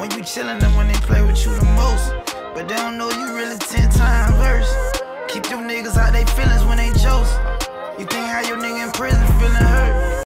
When you chillin' and when they play with you the most. But they don't know you really ten times worse. Keep them niggas out they feelings when they chose. You think how your nigga in prison feelin'